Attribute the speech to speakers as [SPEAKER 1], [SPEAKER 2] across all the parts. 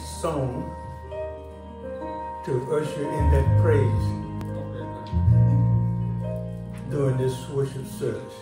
[SPEAKER 1] song to usher in that praise during this worship service.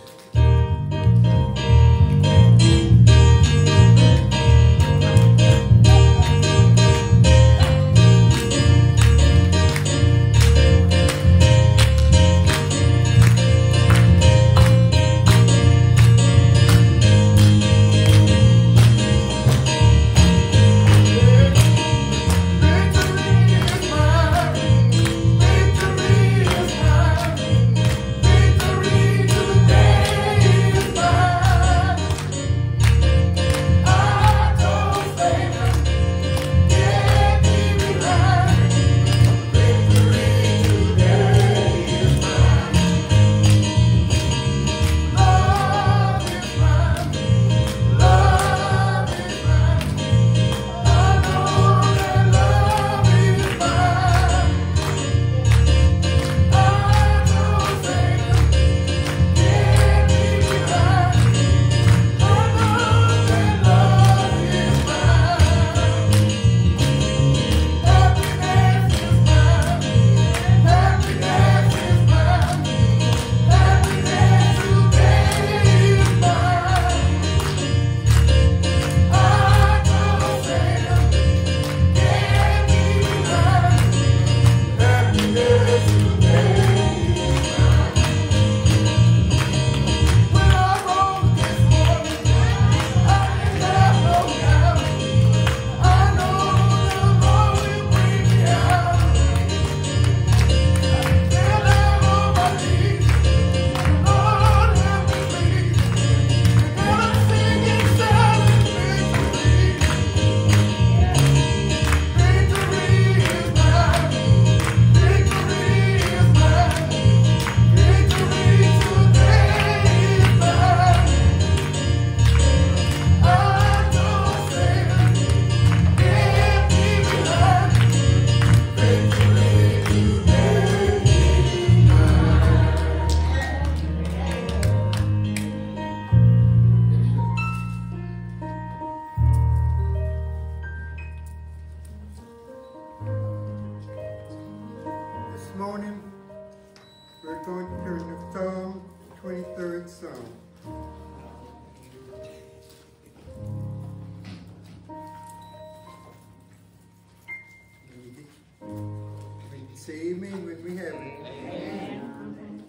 [SPEAKER 2] Say amen when we have it. Amen.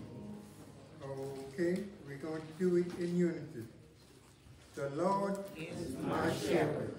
[SPEAKER 2] Okay, we're going to do it in unity. The Lord is my shepherd.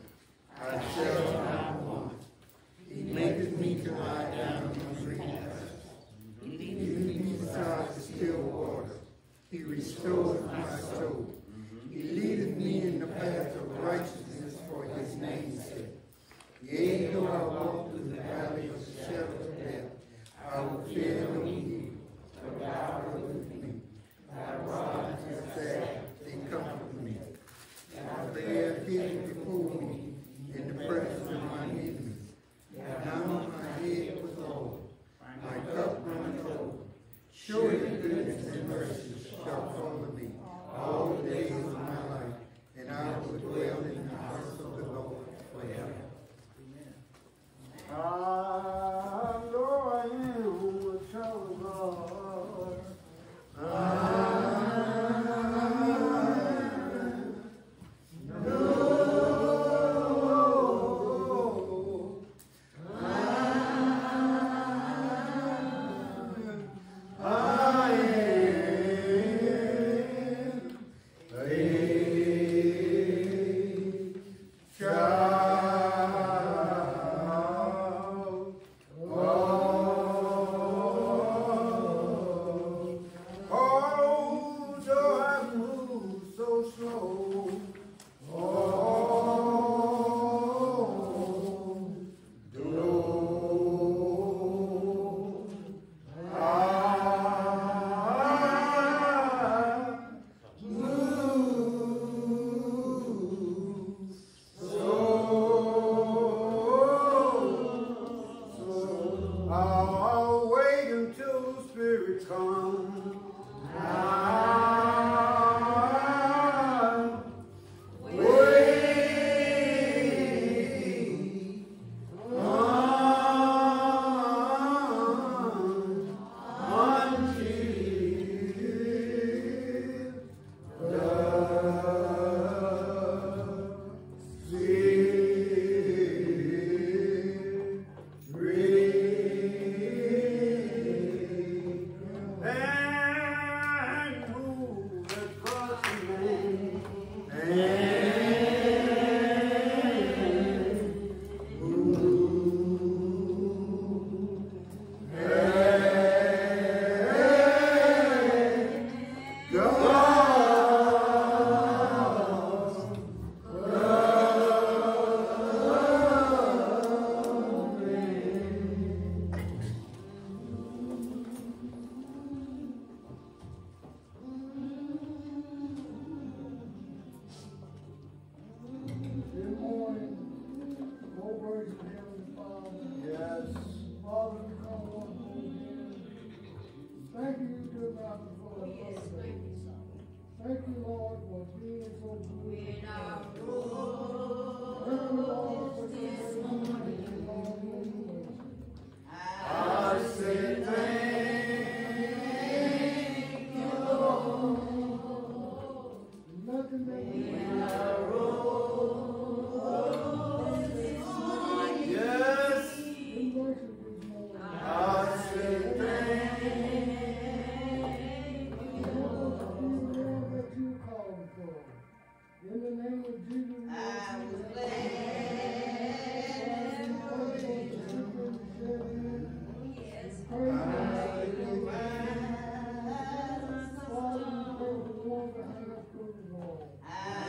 [SPEAKER 3] Oh.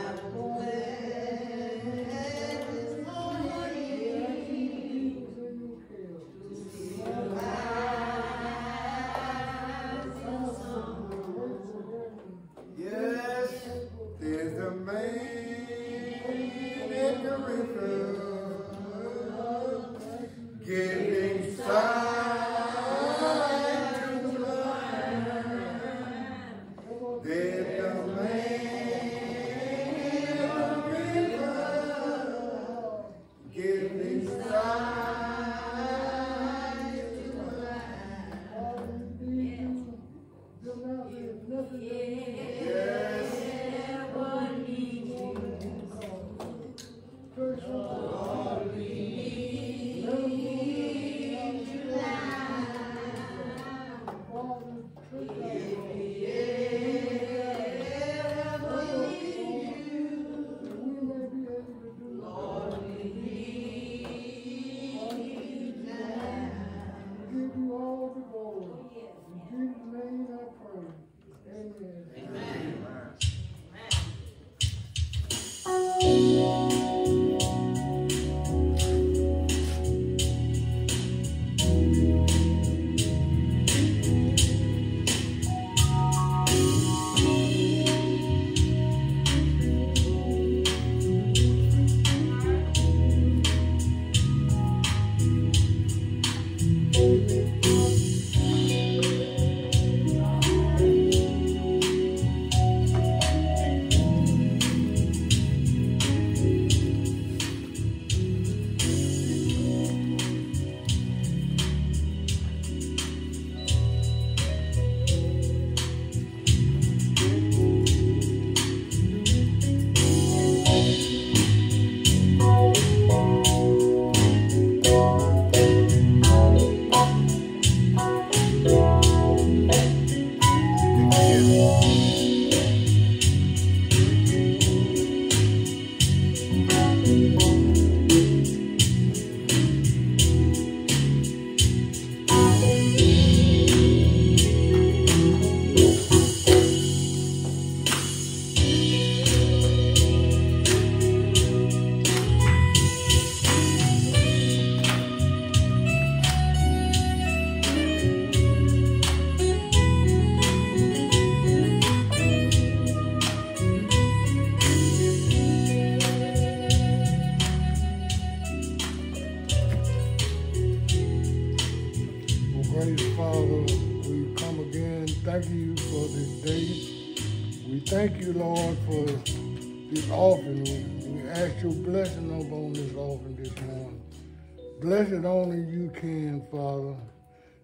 [SPEAKER 1] Bless it only you can, Father.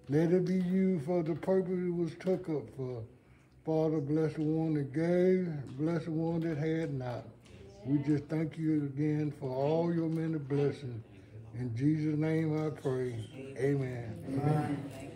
[SPEAKER 1] Let it be you for the purpose it was took up for. Father, bless the one that gave, bless the one that had not. We just thank you again for all your many blessings. In Jesus' name I pray. Amen. Amen. Amen.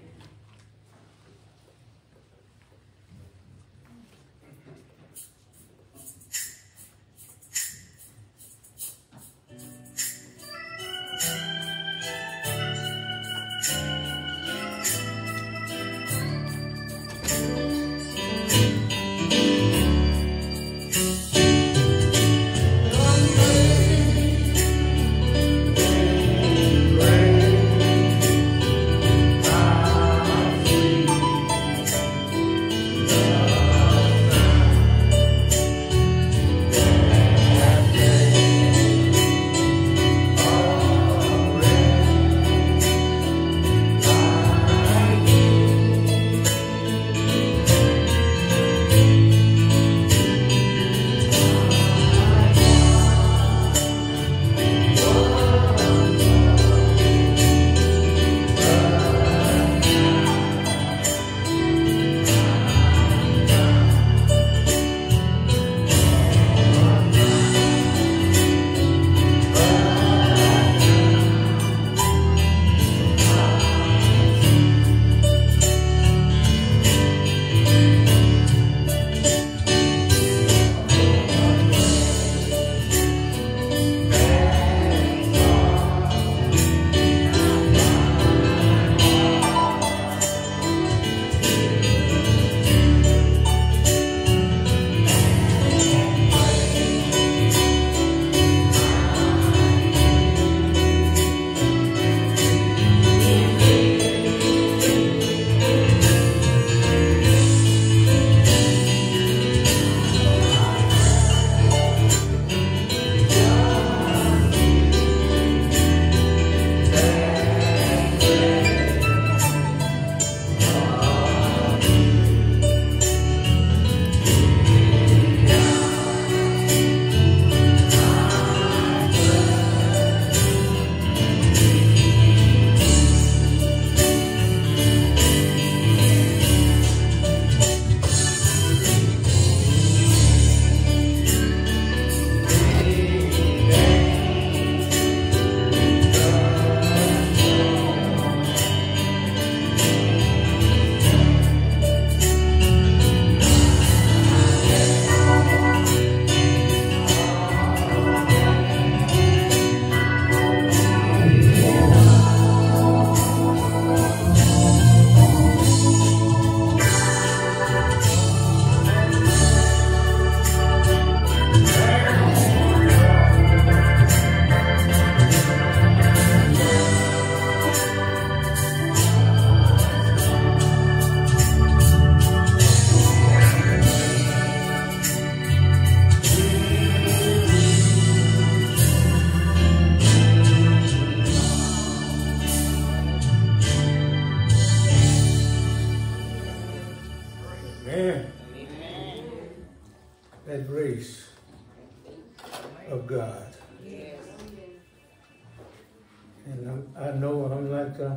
[SPEAKER 4] Like uh,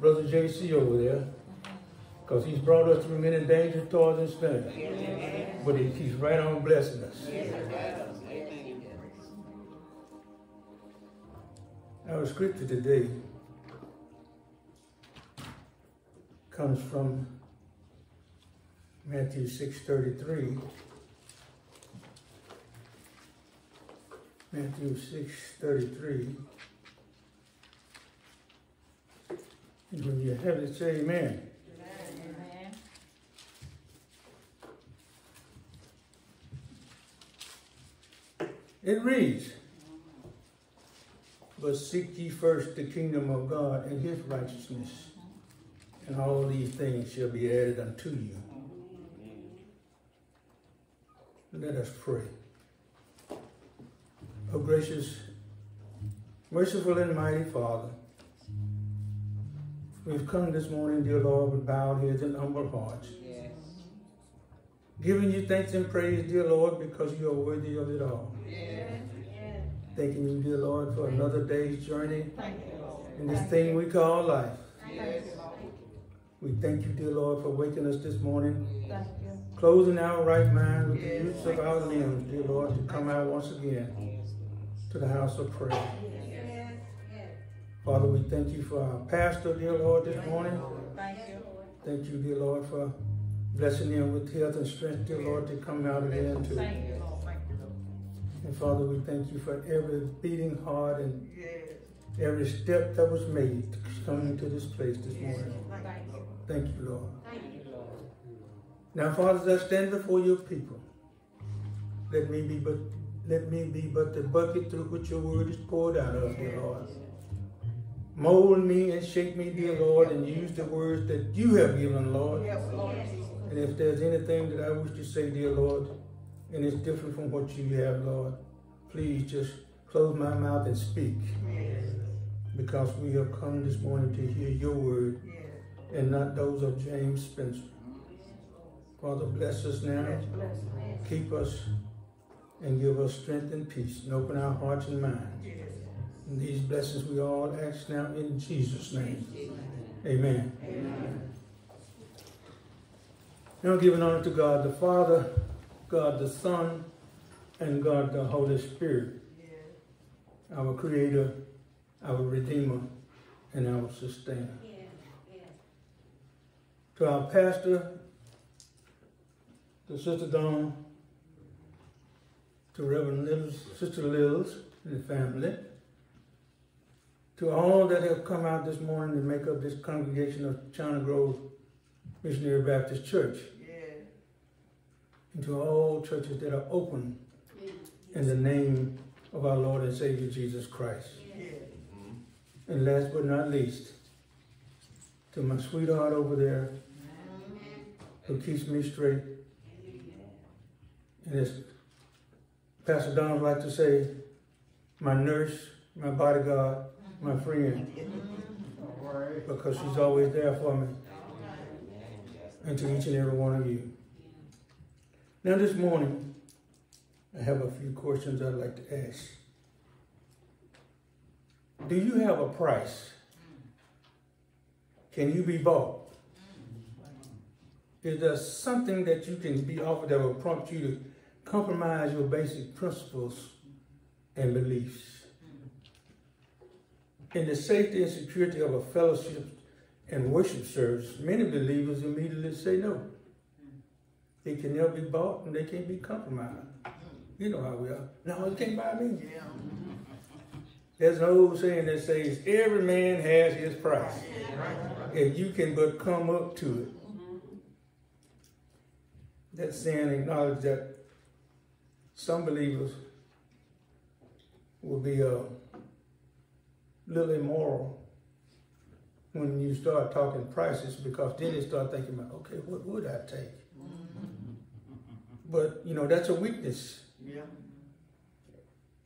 [SPEAKER 4] Brother JC over there, because he's brought us through many dangers, toils, and snares. But he, he's right on blessing us. Our scripture today comes from Matthew 6.33. Matthew 6.33. And when you have it, say amen.
[SPEAKER 5] Amen.
[SPEAKER 4] It reads, But seek ye first the kingdom of God and his righteousness, and all these things shall be added unto you. Let us pray. O gracious, merciful, and mighty Father, we've come this morning, dear Lord, with bowed heads and humble hearts. Giving you thanks and praise, dear Lord, because you are worthy of it all. Thanking you, dear Lord, for another day's journey
[SPEAKER 5] Thank you, Lord.
[SPEAKER 4] in this thing we call life.
[SPEAKER 5] Thank you, Lord.
[SPEAKER 4] We thank you, dear Lord, for waking us this morning,
[SPEAKER 5] Thank you.
[SPEAKER 4] closing our right mind with the use of our limbs, dear Lord, to come out once again to the house of prayer. Father, we thank you for our pastor, dear Lord, this morning.
[SPEAKER 5] Thank you.
[SPEAKER 4] Thank you, dear Lord, for blessing him with health and strength, dear Lord, to come out again to.
[SPEAKER 5] Thank you, Lord. Thank you, Lord.
[SPEAKER 4] And Father, we thank you for every beating heart and every step that was made coming to come into this place this morning.
[SPEAKER 5] Thank you.
[SPEAKER 4] Lord.
[SPEAKER 5] Thank you, Lord.
[SPEAKER 4] Now, Father, as I stand before your people, let me be but let me be but the bucket through which your word is poured out of, dear Lord. Mold me and shape me, dear Lord, and use the words that you have given, Lord. And if there's anything that I wish to say, dear Lord, and it's different from what you have, Lord, please just close my mouth and speak. Because we have come this morning to hear your word and not those of James Spencer. Father, bless us now. Keep us and give us strength and peace and open our hearts and minds. And these blessings we all ask now in Jesus' name. Amen. Amen. Now giving honor to God the Father, God the Son, and God the Holy Spirit, our Creator, our Redeemer, and our Sustainer. To our pastor, to Sister Dawn, to Reverend Littles, Sister Lils and the family, to all that have come out this morning to make up this congregation of China Grove Missionary Baptist Church, and to all churches that are open in the name of our Lord and Savior Jesus Christ. And last but not least, to my sweetheart over there who keeps me straight. And as Pastor Don like to say, my nurse, my bodyguard, my friend, because she's always there for me. And to each and every one of you. Now this morning, I have a few questions I'd like to ask. Do you have a price? Can you be bought? Is there something that you can be offered that will prompt you to compromise your basic principles and beliefs? In the safety and security of a fellowship and worship service, many believers immediately say no. It can never be bought and they can't be compromised. You know how we are. No, you can't buy me. There's an old saying that says, every man has his price. If you can but come up to it. That saying acknowledges that some believers will be a little immoral when you start talking prices because then they start thinking about, okay, what would I take? But, you know, that's a weakness.
[SPEAKER 2] Yeah.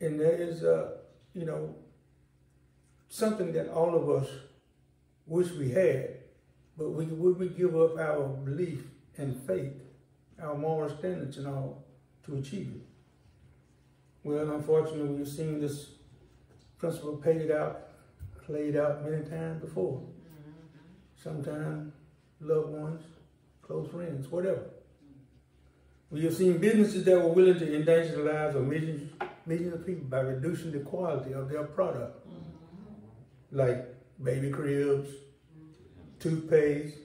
[SPEAKER 4] And there is, uh, you know, something that all of us wish we had, but we, would we give up our belief and faith, our moral standards and all, to achieve it? Well, unfortunately, we've seen this principle paid out played out many times before. Sometimes loved ones, close friends, whatever. We have seen businesses that were willing to endanger the lives of millions, millions of people by reducing the quality of their product, like baby cribs, toothpaste,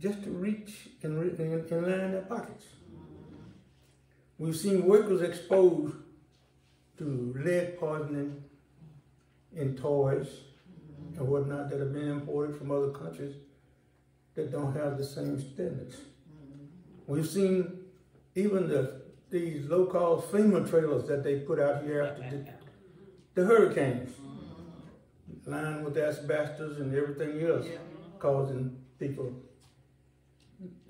[SPEAKER 4] just to reach and, and line their pockets. We've seen workers exposed to lead poisoning in toys and whatnot that have been imported from other countries that don't have the same standards. We've seen even the these low-cost FEMA trailers that they put out here after the, the hurricanes, lined with asbestos and everything else, causing people,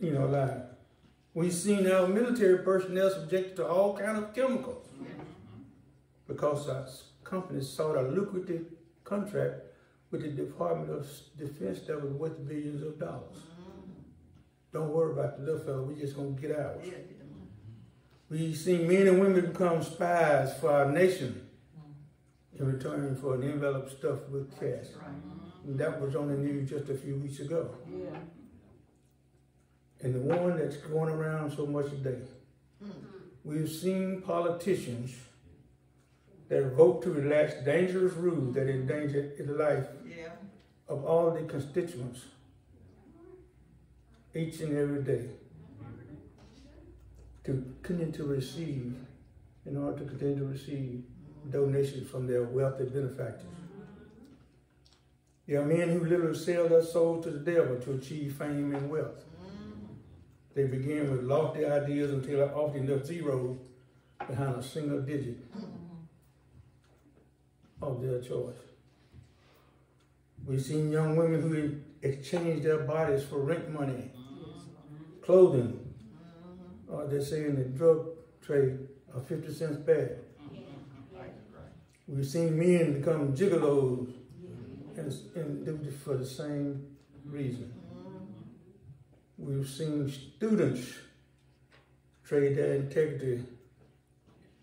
[SPEAKER 4] you know, lives. We've seen our military personnel subjected to all kind of chemicals because our companies sought a lucrative contract with the Department of Defense that was worth billions of dollars. Don't worry about the little fellow, we just gonna get ours. We've seen men and women become spies for our nation in return for an envelope stuffed with cash. And mm-hmm. that was on the news just a few weeks ago.
[SPEAKER 5] Yeah.
[SPEAKER 4] And the one that's going around so much today. We've seen politicians that vote to relax dangerous rules that endanger the life
[SPEAKER 5] Yeah.
[SPEAKER 4] of all the constituents each and every day to continue to receive, in order to continue to receive donations from their wealthy benefactors. There are men who literally sell their soul to the devil to achieve fame and wealth. They begin with lofty ideas until are often enough zeros behind a single digit of their choice. We've seen young women who exchange their bodies for rent money, clothing, uh, or they say in the drug trade, a 50 cents bag. We've seen men become gigolos and, and for the same reason. We've seen students trade their integrity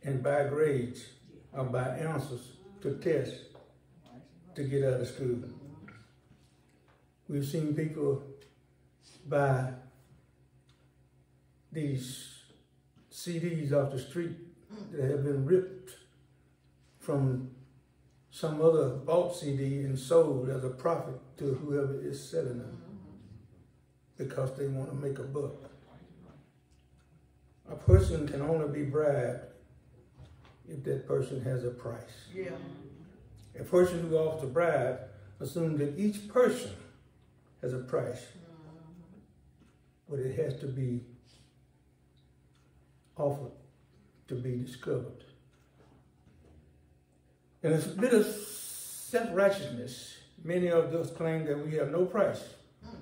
[SPEAKER 4] and buy grades or buy answers to tests to get out of school. We've seen people buy these CDs off the street that have been ripped from some other bought CD and sold as a profit to whoever is selling them because they want to make a buck. A person can only be bribed if that person has a price.
[SPEAKER 5] Yeah.
[SPEAKER 4] A person who offers a bribe assumes that each person has a price, mm-hmm. but it has to be offered to be discovered. And it's a bit of self-righteousness. Many of us claim that we have no price. Mm.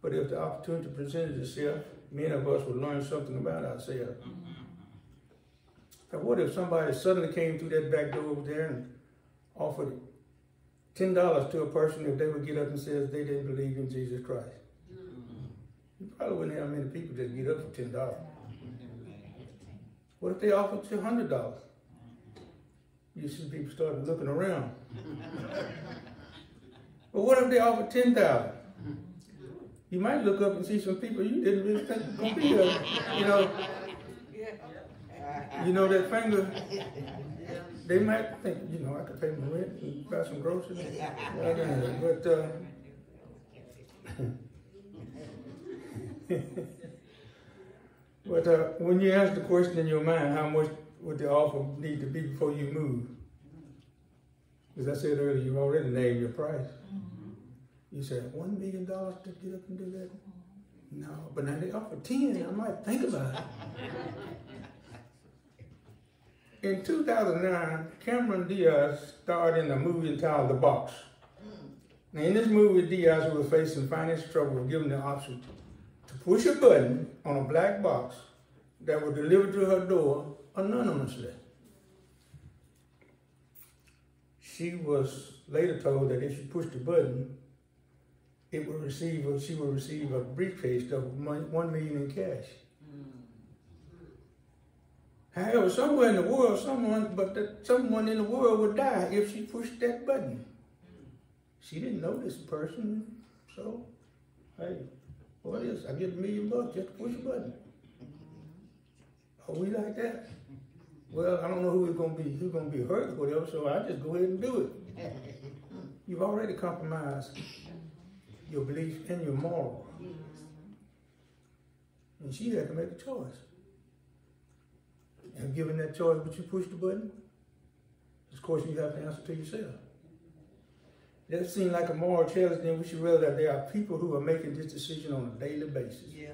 [SPEAKER 4] But if the opportunity presented itself, many of us would learn something about ourselves. Mm-hmm. And what if somebody suddenly came through that back door over there and offered ten dollars to a person if they would get up and say they didn't believe in Jesus Christ? You probably wouldn't have many people just get up for ten dollars. What if they offered you hundred dollars? You see people started looking around. but what if they offered ten thousand? You might look up and see some people you didn't really think gonna be there. You know, you know that finger. They might think, you know, I could pay my rent and buy some groceries. But uh, but uh, when you ask the question in your mind, how much would the offer need to be before you move? As I said earlier, you already named your price. You said one million dollars to get up and do that. No, but now they offer ten. I might think about it. In 2009, Cameron Diaz starred in a movie entitled The Box. Mm. Now, in this movie, Diaz, was facing financial trouble, was given the option to push a button on a black box that would deliver to her door anonymously. She was later told that if she pushed the button, it would receive, she would receive a briefcase of one million in cash. However, somewhere in the world, someone, but that someone in the world would die if she pushed that button. She didn't know this person, so hey, what is? I get a million bucks just to push a button. Are we like that? Well, I don't know who's gonna be who's gonna be hurt or whatever, so I just go ahead and do it. You've already compromised your belief and your moral. And she had to make a choice. And given that choice, would you push the button? It's a question you have to answer to yourself. That seems like a moral challenge, then we should realize that there are people who are making this decision on a daily basis.
[SPEAKER 5] Yeah.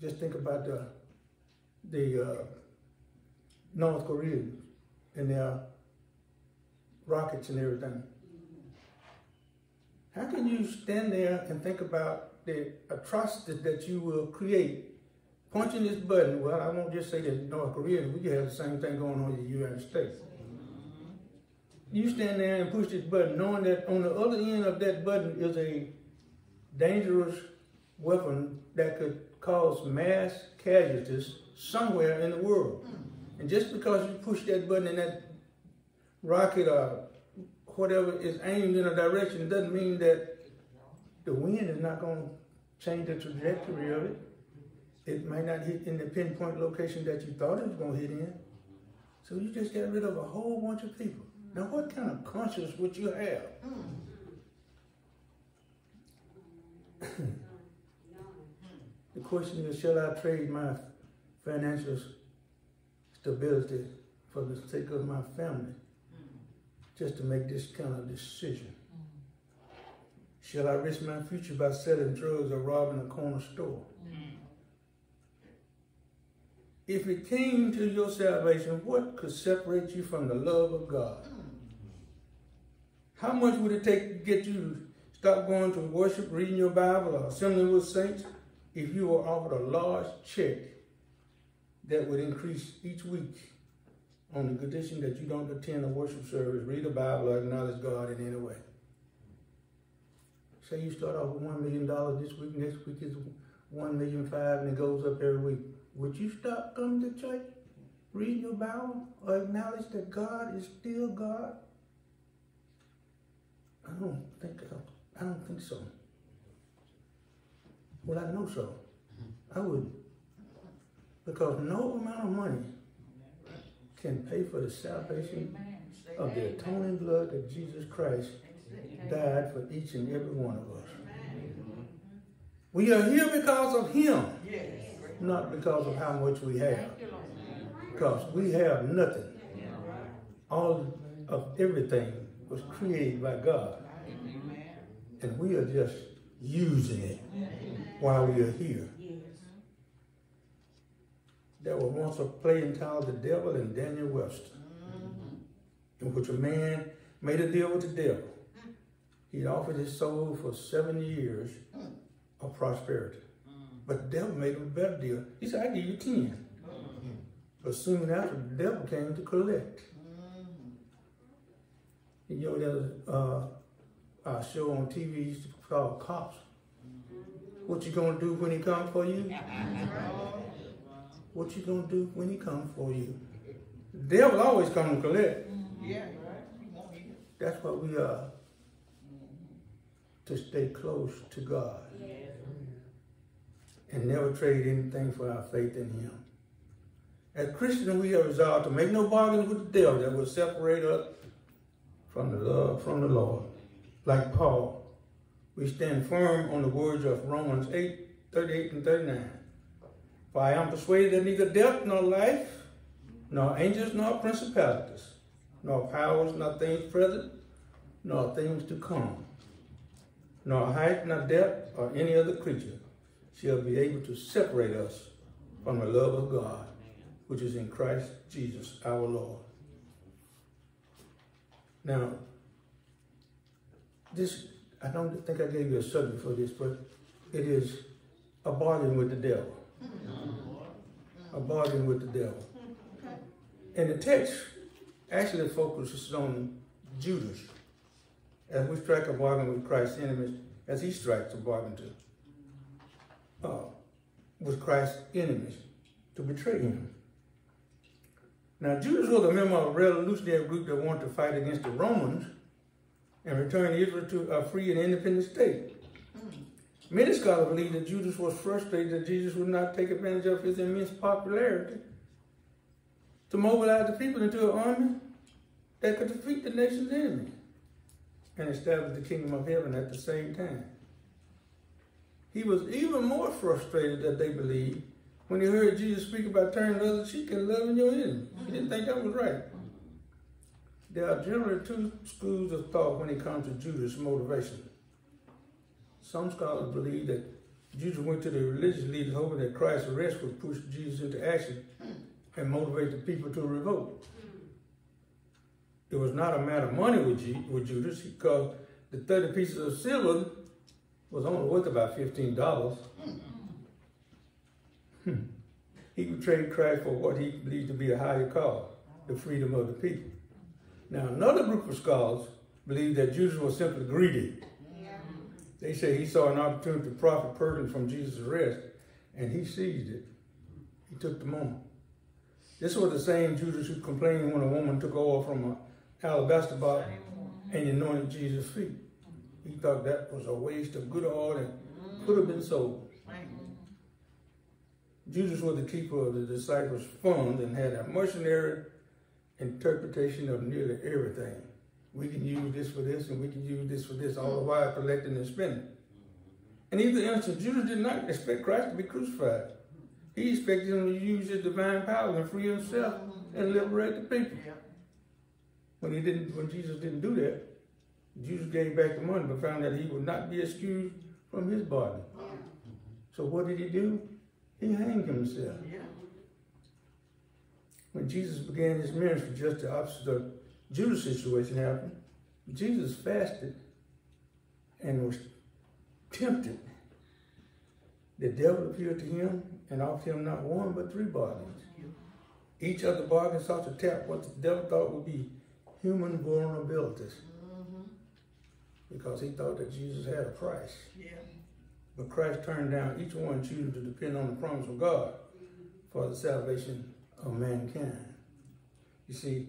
[SPEAKER 4] Just think about the the uh, North Koreans and their rockets and everything. How can you stand there and think about the atrocities that you will create punching this button? Well, I won't just say that North Korea, we could have the same thing going on in the United States. You stand there and push this button knowing that on the other end of that button is a dangerous weapon that could cause mass casualties somewhere in the world. Hmm. And just because you push that button and that rocket or whatever is aimed in a direction, it doesn't mean that the wind is not going to change the trajectory of it. It might not hit in the pinpoint location that you thought it was going to hit in. So you just got rid of a whole bunch of people. Now, what kind of conscience would you have? the question is, shall I trade my financial stability for the sake of my family just to make this kind of decision? Shall I risk my future by selling drugs or robbing a corner store? If it came to your salvation, what could separate you from the love of God? How much would it take to get you to stop going to worship, reading your Bible, or assembling with saints if you were offered a large check that would increase each week on the condition that you don't attend a worship service, read a Bible, or acknowledge God in any way? Say you start off with one million dollars this week, next week is 1 million five, and it goes up every week. Would you stop coming to church, read your Bible, or acknowledge that God is still God? I don't think so. I don't think so. Well, I know so. I wouldn't. Because no amount of money can pay for the salvation of the atoning blood that Jesus Christ died for each and every one of us. We are here because of Him, not because of how much we have. Because we have nothing. All of everything was created by God. And we are just using it while we are here. There was once a play entitled The Devil and Daniel Webster, in which a man made a deal with the devil. He offered his soul for seven years of prosperity. But the devil made a better deal. He said, I give you 10. But soon after, the devil came to collect. You know, there's uh, a show on TV used to called Cops. What you gonna do when he come for you? What you gonna do when he come for you? The devil always come to collect.
[SPEAKER 5] Yeah. right.
[SPEAKER 4] That's what we are. To stay close to God. And never trade anything for our faith in him. As Christians, we are resolved to make no bargains with the devil that will separate us from the love from the Lord. Like Paul, we stand firm on the words of Romans 8, 38 and 39. For I am persuaded that neither death nor life, nor angels nor principalities, nor powers, nor things present, nor things to come, nor height, nor depth, or any other creature shall be able to separate us from the love of God, which is in Christ Jesus our Lord. Now, this, I don't think I gave you a subject for this, but it is a bargain with the devil. A bargain with the devil. And the text actually focuses on Judas as we strike a bargain with Christ's enemies, as he strikes a bargain to, uh, with Christ's enemies to betray him. Now, Judas was a member of a revolutionary group that wanted to fight against the Romans and return Israel to a free and independent state. Many scholars believe that Judas was frustrated that Jesus would not take advantage of his immense popularity to mobilize the people into an army that could defeat the nation's enemy and establish the kingdom of heaven at the same time. He was even more frustrated that they believed when he heard Jesus speak about turning the other cheek and loving your enemy. He didn't mm-hmm. think that was right. There are generally two schools of thought when it comes to Judas' motivation. Some scholars believe that Judas went to the religious leaders hoping that Christ's arrest would push Jesus into action mm. and motivate the people to revolt. Mm. It was not a matter of money with Judas because the 30 pieces of silver was only worth about $15. Hmm. He would trade Christ for what he believed to be a higher cause, the freedom of the people. Now, another group of scholars believe that Judas was simply greedy. They say he saw an opportunity to profit personally from Jesus' arrest, and he seized it. He took the moment. This was the same Judas who complained when a woman took oil from an alabaster box and anointed Jesus' feet. He thought that was a waste of good oil and could have been sold. Jesus was the keeper of the disciples' funds and had a mercenary interpretation of nearly everything. We can use this for this and we can use this for this, all the while collecting and spending. And in either instance, Judas did not expect Christ to be crucified. He expected him to use his divine power and free himself and liberate the people. When he didn't, when Jesus didn't do that, Jesus gave back the money, but found that he would not be excused from his body. So what did he do? He hanged himself. When Jesus began his ministry, just the opposite of Judas' situation happened. Jesus fasted and was tempted. The devil appeared to him and offered him not one but three bargains. Each of the bargains sought to tap what the devil thought would be human vulnerabilities. Because he thought that Jesus had a price. But Christ turned down each one, choosing to depend on the promise of God for the salvation of mankind. You see,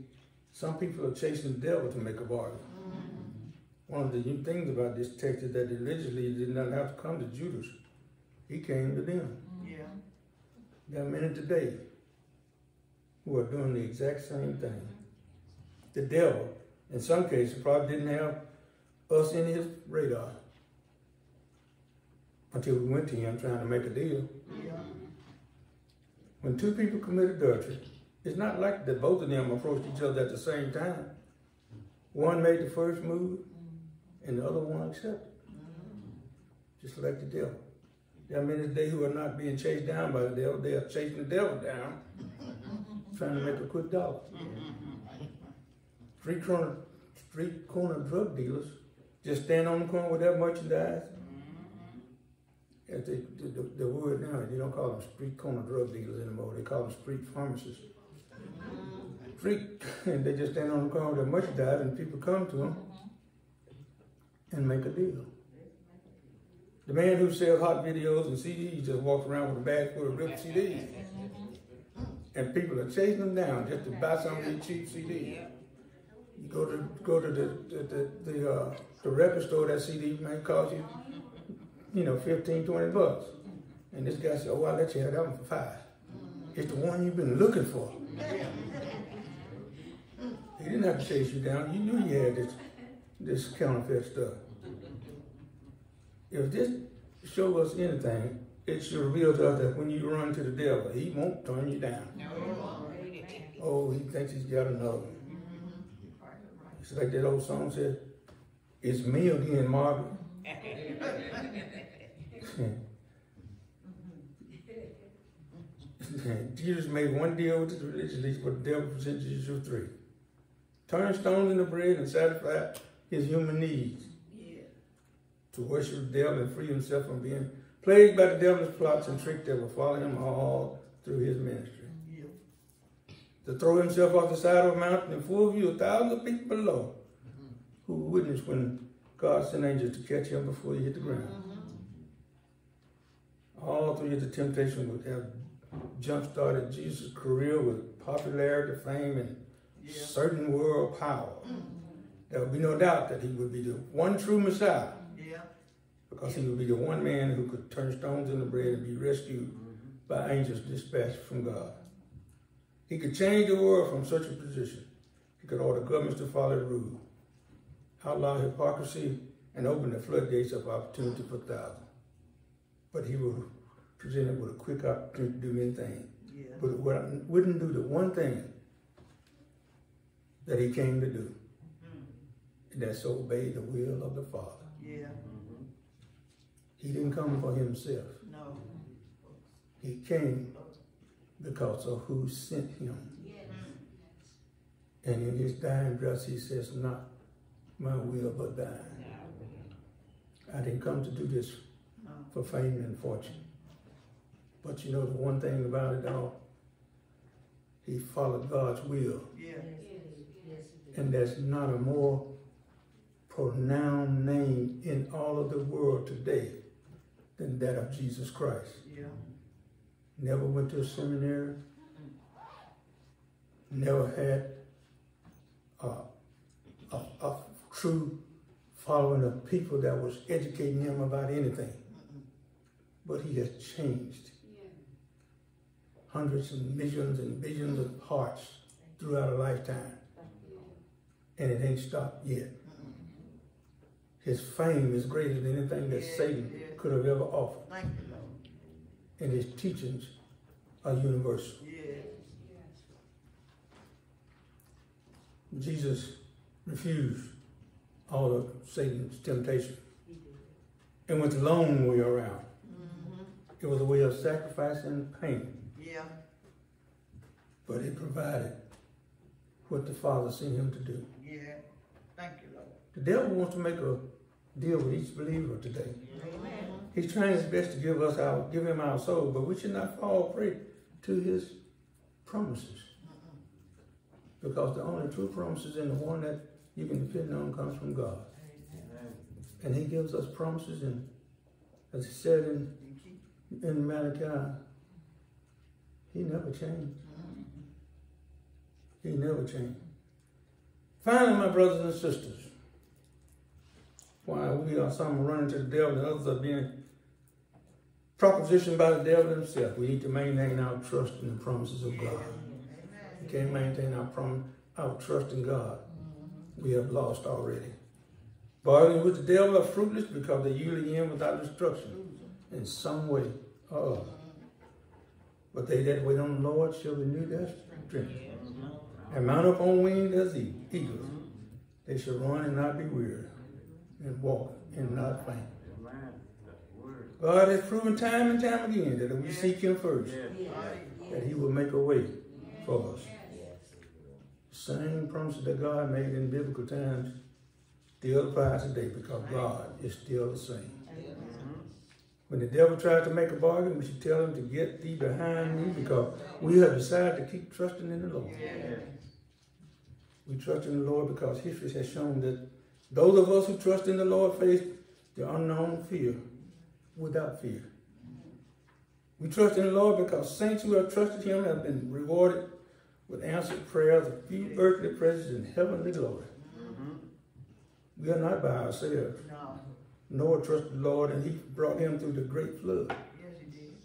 [SPEAKER 4] some people are chasing the devil to make a bargain. Mm-hmm. One of the new things about this text is that the religious leaders did not have to come to Judas. He came to them. Yeah. There are many today who are doing the exact same thing. The devil, in some cases, probably didn't have us in his radar until we went to him trying to make a deal. When two people commit adultery, it's not like that both of them approached each other at the same time. One made the first move, and the other one accepted. Mm-hmm. Just like the devil. There are many today who are not being chased down by the devil, they are chasing the devil down, trying to make a quick dollar. Street corner, street corner drug dealers just stand on the corner with that merchandise. Mm-hmm. They, the, the, the word now, you don't call them street corner drug dealers anymore. They call them street pharmacists. Mm-hmm. Street, and they just stand on the corner with their merchandise, and people come to them mm-hmm. and make a deal. The man who sells hot videos and CDs just walks around with a bag full of ripped CDs. And people are chasing them down just to buy some of these cheap CDs. Go to go to the the, the, the, uh, the record store, that CD may cost you, you know, 15, 20 bucks. And this guy said, Oh, I'll let you have that one for five. It's the one you've been looking for. He didn't have to chase you down. You knew you had this this counterfeit stuff. If this show us anything, it should reveal to us that when you run to the devil, he won't turn you down. Oh, he thinks he's got another one. It's like that old song said, it's me again, Margaret. Jesus made one deal with the religious leaders, but the devil presented Jesus three. Turn stones into bread and satisfy his human needs. To worship the devil and free himself from being plagued by the devil's plots and tricks that will follow him all through his ministry. To throw himself off the side of a mountain in full view of thousands of people below who witnessed when God sent angels to catch him before he hit the ground. All three of the temptations would have jump-started Jesus' career with popularity, fame, and certain world power. There would be no doubt that he would be the one true Messiah
[SPEAKER 2] Yeah.
[SPEAKER 4] because he would be the one man who could turn stones into bread and be rescued mm-hmm. by angels dispatched from God. He could change the world from such a position. He could order governments to follow the rule, outlaw hypocrisy, and open the floodgates of opportunity for thousands. But he was presented with a quick opportunity to do anything.
[SPEAKER 2] Yeah.
[SPEAKER 4] But what- wouldn't do the one thing that he came to do. Mm-hmm. And that's obey the will of the Father.
[SPEAKER 2] Yeah. Mm-hmm.
[SPEAKER 4] He didn't come for himself.
[SPEAKER 2] No.
[SPEAKER 4] He came because of who sent him. And in his dying breath, he says, Not my will, but thine. I didn't come to do this for fame and fortune. But you know the one thing about it all? He followed God's will.
[SPEAKER 2] Yeah.
[SPEAKER 4] And there's not a more pronounced name in all of the world today than that of Jesus Christ.
[SPEAKER 2] Yeah.
[SPEAKER 4] Never went to a seminary. Never had a, a, a true following of people that was educating him about anything. But he has changed hundreds and millions and billions of hearts throughout a lifetime. And it ain't stopped yet. His fame is greater than anything that Satan could have ever offered.
[SPEAKER 2] Thank you, Lord.
[SPEAKER 4] And his teachings are universal. Jesus refused all of Satan's temptation and went the long way around.
[SPEAKER 2] Mm-hmm.
[SPEAKER 4] It was a way of sacrifice and pain,
[SPEAKER 2] Yeah.
[SPEAKER 4] but it provided what the Father sent him to do.
[SPEAKER 2] Yeah. Thank you, Lord.
[SPEAKER 4] The devil wants to make a deal with each believer today.
[SPEAKER 2] Amen.
[SPEAKER 4] He's trying his best to give us our, give him our soul, but we should not fall prey to his promises. Because the only true promises and the one that you can depend on comes from God. And he gives us promises and as he said in, in Malachi, he never changed. He never changed. Finally, my brothers and sisters, while we are some running to the devil and others are being propositioned by the devil himself, we need to maintain our trust in the promises of God. We can't maintain our prom- our trust in God. We have lost already. Bargaining with the devil are fruitless because they usually end without destruction in some way or other. But they that wait on the Lord shall renew their strength. And mount up on wings as eagles. They shall run and not be weary, and walk and not faint. God has proven time and time again that if we seek Him first, that He will make a way for us. Same promises that God made in biblical times still apply today because God is still the same. Mm-hmm. When the devil tries to make a bargain, we should tell him to get thee behind me because we have decided to keep trusting in the Lord. We trust in the Lord because history has shown that those of us who trust in the Lord face the unknown fear without fear. We trust in the Lord because saints who have trusted him have been rewarded with answered prayers, a few earthly presents, and heavenly glory. Mm-hmm. We are not by ourselves.
[SPEAKER 2] No.
[SPEAKER 4] Noah trusted the Lord and he brought him through the great flood.
[SPEAKER 2] Yes, he did.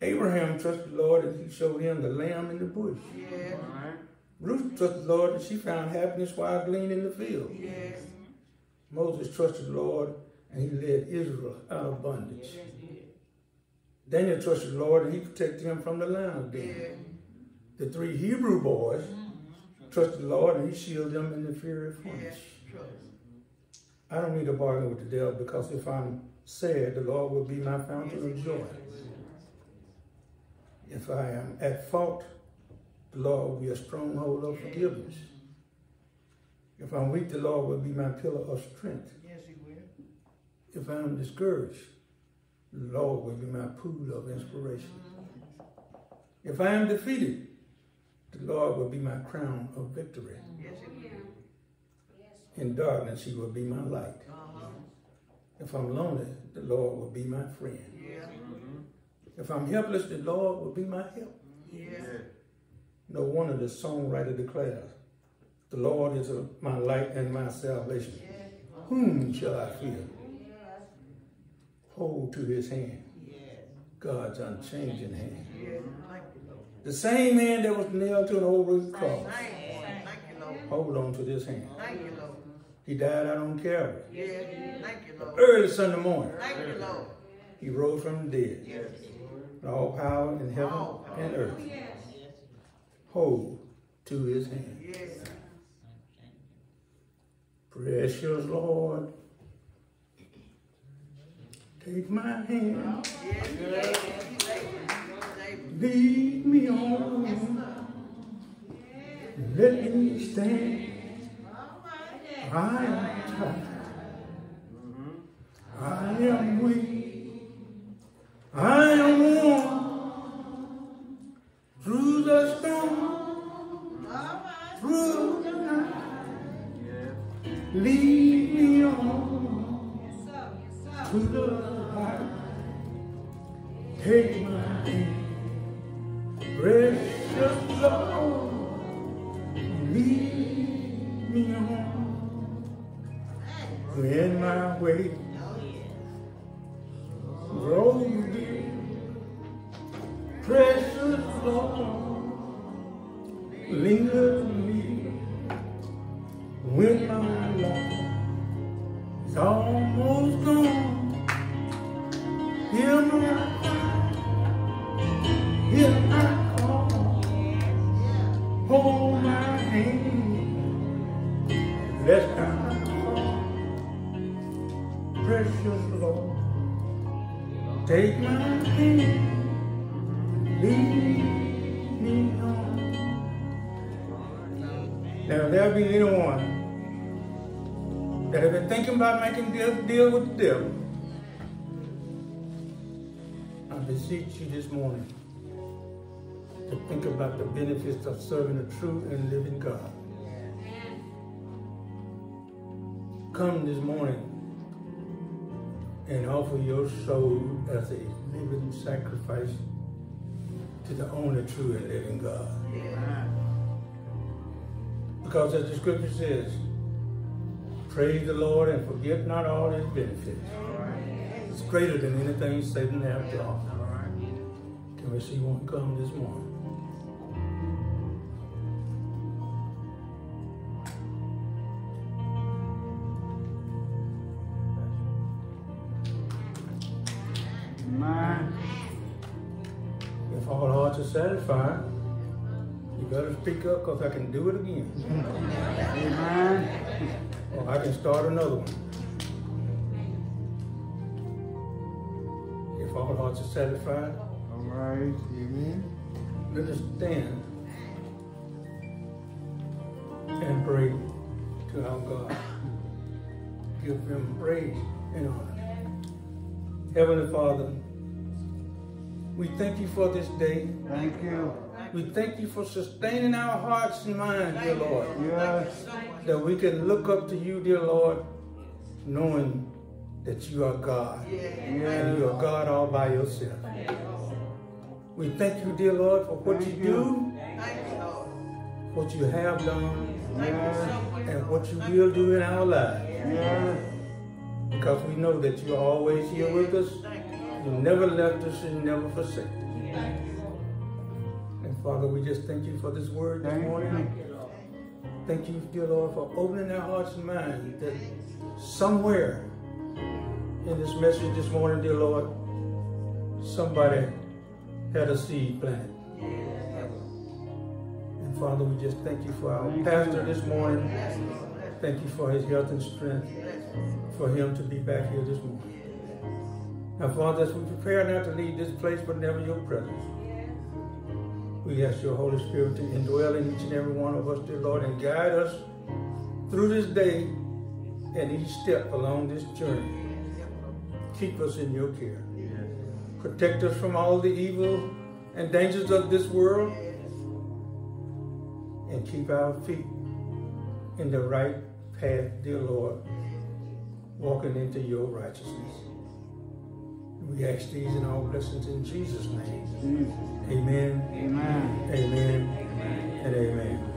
[SPEAKER 4] Abraham trusted the Lord and he showed him the lamb in the bush.
[SPEAKER 2] Yeah.
[SPEAKER 4] Ruth trusted the Lord and she found happiness while gleaning in the field.
[SPEAKER 2] Yes.
[SPEAKER 4] Moses trusted the Lord and he led Israel out of bondage. Daniel trusted the Lord and he protected him from the lion
[SPEAKER 2] Yeah.
[SPEAKER 4] den. The three Hebrew boys trusted the Lord and he shielded them in the fiery
[SPEAKER 2] of
[SPEAKER 4] furnace.
[SPEAKER 2] Trust.
[SPEAKER 4] I don't need to bargain with the devil because if I'm sad, the Lord will be my fountain of joy. If I am at fault, the Lord will be a stronghold of forgiveness. If I'm weak, the Lord will be my pillar of strength.
[SPEAKER 2] Yes, he will.
[SPEAKER 4] If I'm discouraged, the Lord will be my pool of inspiration. If I am defeated, the Lord will be my crown of victory.
[SPEAKER 2] Yes, he will.
[SPEAKER 4] In darkness, he will be my light.
[SPEAKER 2] Uh-huh.
[SPEAKER 4] If I'm lonely, the Lord will be my friend.
[SPEAKER 2] Yeah.
[SPEAKER 4] If I'm helpless, the Lord will be my help.
[SPEAKER 2] Yeah.
[SPEAKER 4] No wonder the songwriter declares, The Lord is my light and my salvation. Whom shall I fear? Hold to his hand. God's unchanging hand. The same hand that was nailed to an old cross. Hold on to this hand. He died out on Calvary. Early Sunday morning, he rose from the dead. All power in heaven and earth. Hold to his hand.
[SPEAKER 2] Yes.
[SPEAKER 4] Precious Lord, take my hand, lead me on. Let me stand. I am tired. I am weak. I am worn. Through the storm, through the night. Lead me on to the light. Take my hand, precious Lord. Lead me on when my way deal, with the devil, I beseech you this morning to think about the benefits of serving a true and living God. Come this morning and offer your soul as a living sacrifice to the only true and living God. Because as the scripture says, praise the Lord and forget not all his benefits. It's greater than anything Satan has to offer. Can we see one come this morning?
[SPEAKER 1] Amen.
[SPEAKER 4] If all hearts are satisfied, you better speak up because I can do it again.
[SPEAKER 1] Amen.
[SPEAKER 4] Or I can start another one. If all hearts are satisfied,
[SPEAKER 1] All right. Amen.
[SPEAKER 4] let us stand and pray to our God. Give him praise and honor. Heavenly Father, we thank you for this day.
[SPEAKER 1] Thank you.
[SPEAKER 4] We thank you for sustaining our hearts and minds, dear Lord.
[SPEAKER 1] Yes.
[SPEAKER 4] that we can look up to you, dear Lord, knowing that you are God and you are God all by yourself. We thank you, dear Lord, for what you
[SPEAKER 1] Thank you.
[SPEAKER 4] do,
[SPEAKER 2] you, Lord.
[SPEAKER 4] what you have done,
[SPEAKER 1] Yes.
[SPEAKER 4] and what you will do in our lives.
[SPEAKER 1] Yes.
[SPEAKER 4] Because we know that you are always here with us.
[SPEAKER 2] You,
[SPEAKER 4] You never left us and never forsake us. Father, we just thank you for this word this
[SPEAKER 1] Thank
[SPEAKER 4] morning.
[SPEAKER 1] you.
[SPEAKER 4] Thank you, dear Lord, for opening our hearts and minds that somewhere in this message this morning, dear Lord, somebody had a seed planted. And Father, we just thank you for our pastor this morning. Thank you for his health and strength, for him to be back here this morning. Now, Father, as we prepare now to leave this place, but never your presence, we ask your Holy Spirit to indwell in each and every one of us, dear Lord, and guide us through this day and each step along this journey. Keep us in your care. Protect us from all the evil and dangers of this world. And keep our feet in the right path, dear Lord, walking into your righteousness. We ask these and all blessings in Jesus' name.
[SPEAKER 1] Jesus.
[SPEAKER 4] Amen,
[SPEAKER 1] Amen.
[SPEAKER 4] amen, and amen.